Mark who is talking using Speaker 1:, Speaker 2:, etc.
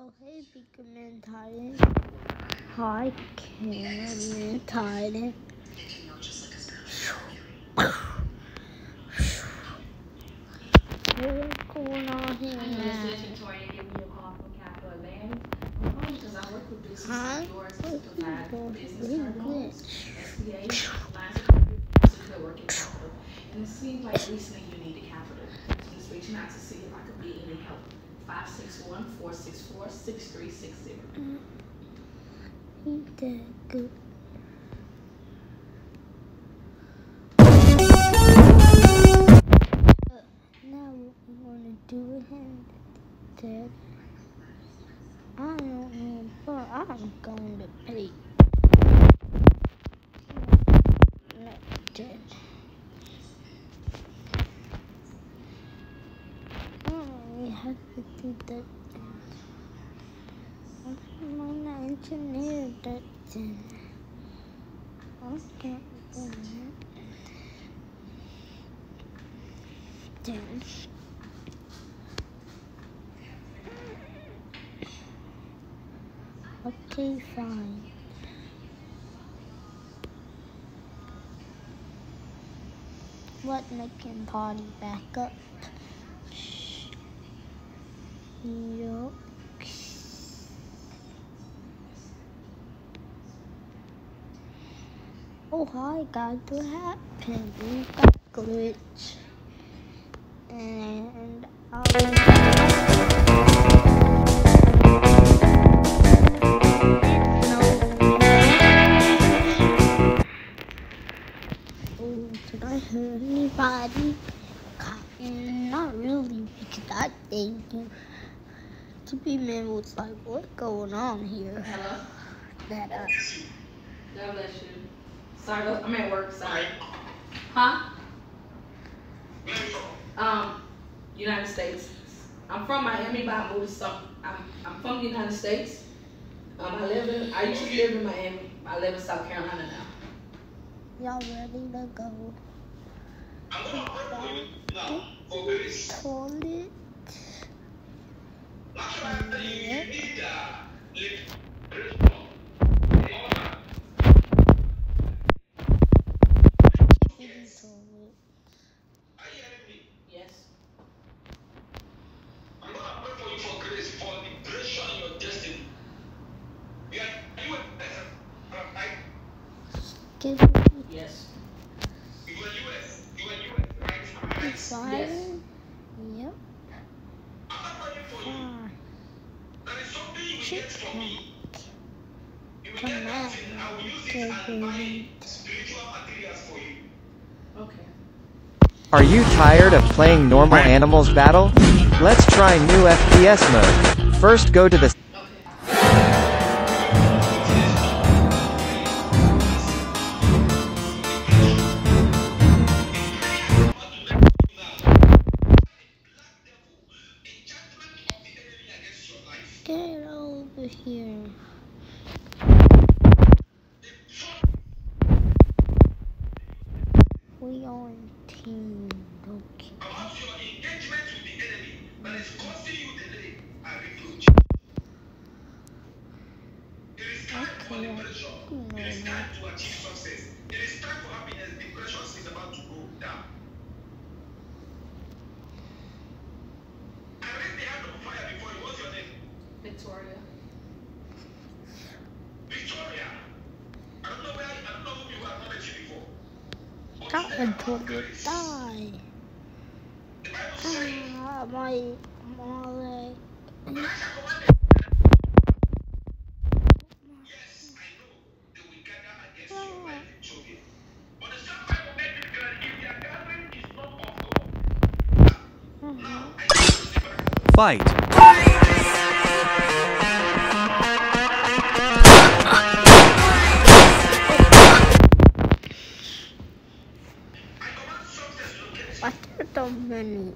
Speaker 1: Oh, hey, Speakerman Titan. Hi, Cameraman Titan. What's going on here
Speaker 2: I'm
Speaker 1: now?
Speaker 2: just Victoria giving you a call from Capital Advantage. I'm calling because I work with businesses
Speaker 1: Huh?
Speaker 2: like yours to provide business
Speaker 1: Really
Speaker 2: terminals,
Speaker 1: glitch.
Speaker 2: SBA, lines of credit, secure working capital. And it seems like recently you needed capital. So just reaching out to see if I could be any help. Five six one four six four six three six zero.
Speaker 1: Ain't that good? Uh, Now what we wanna do I don't know, but I'm going to pay. Like that. Oh, we have to do that. I'm an engineer that do that. Then. Okay, fine. What making party back up? Yup. Oh hi guys, what happened? We got glitch. And. Um, oh, did I hurt anybody? Cotton, not really, because I think to be man was like, what's going on here?
Speaker 2: Hello?
Speaker 1: That uh,
Speaker 2: God bless you. Sorry, I'm at work, sorry. Huh? Um, United States. I'm from Miami, but I moved so I'm I'm from the United States. Um, I live in I used to live in Miami. I live in South Carolina now.
Speaker 1: y'all ready to go? I'm Toilet. Toilet.
Speaker 2: Yes.
Speaker 3: I'm gonna pray for you for grace, for liberation in your destiny. You are you are right?
Speaker 1: Give me
Speaker 2: Yes.
Speaker 3: You are US. You are US, right?
Speaker 1: the
Speaker 3: Right.
Speaker 1: fire. Yep.
Speaker 3: I'm not praying for you.
Speaker 1: Fire.
Speaker 3: There is something you will
Speaker 1: Chick
Speaker 3: get from me.
Speaker 1: hack.
Speaker 3: You will
Speaker 1: Come on.
Speaker 3: thing. I will use it
Speaker 1: Good
Speaker 3: and buy
Speaker 1: baby.
Speaker 3: spiritual materials for you.
Speaker 2: Okay.
Speaker 4: Are you tired of playing normal animals battle? Let's try new FPS mode. First go to the
Speaker 1: We on team. Okay.
Speaker 3: About your engagement with the enemy that is causing you delay reproach. It is time for
Speaker 1: Okay.
Speaker 3: liberation. It is time to achieve success. It is time for happiness. Depression is about to go down. I raised the hand of fire before you. What's your name?
Speaker 2: Victoria.
Speaker 3: I don't know where I don't know who you are. I've not met you before. About
Speaker 1: the
Speaker 3: grace.
Speaker 1: die. Ah, my, my leg.
Speaker 3: But
Speaker 1: are so